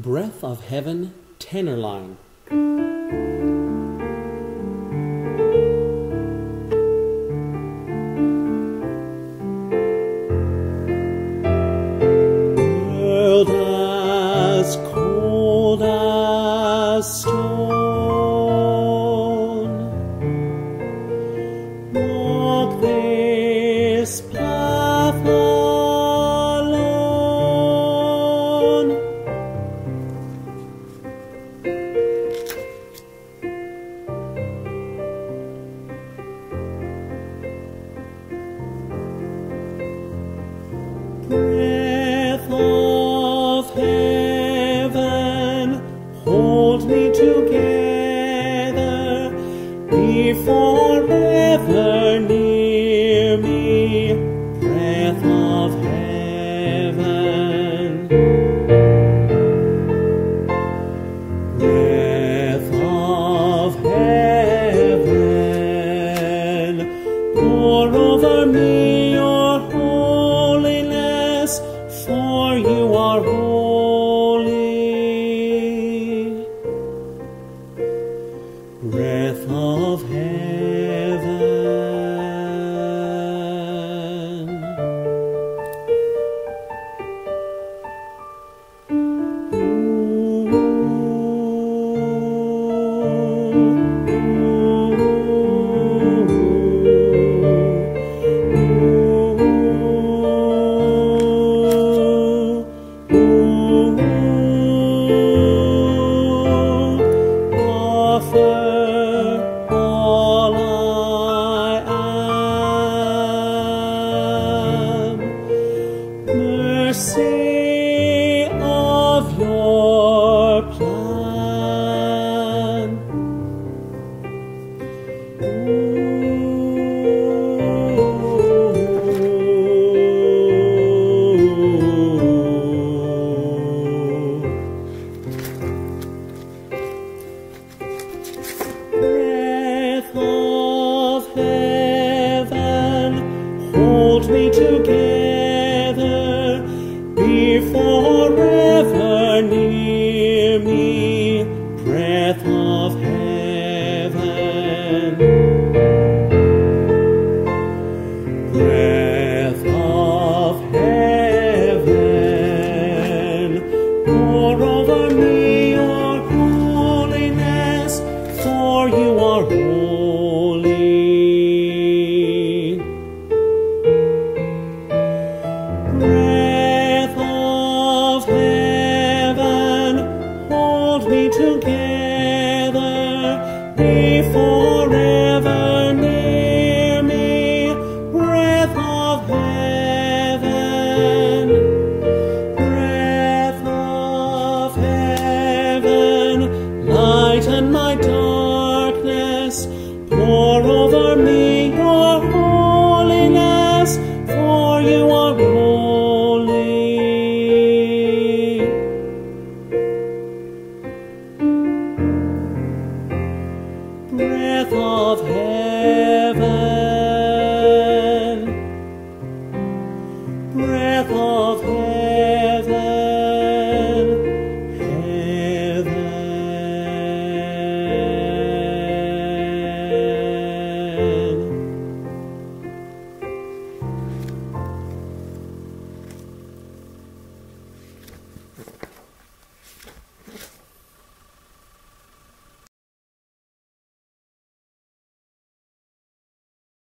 Breath of Heaven tenor line. World as cold as stone, mark this. hold me together before suffer. 내게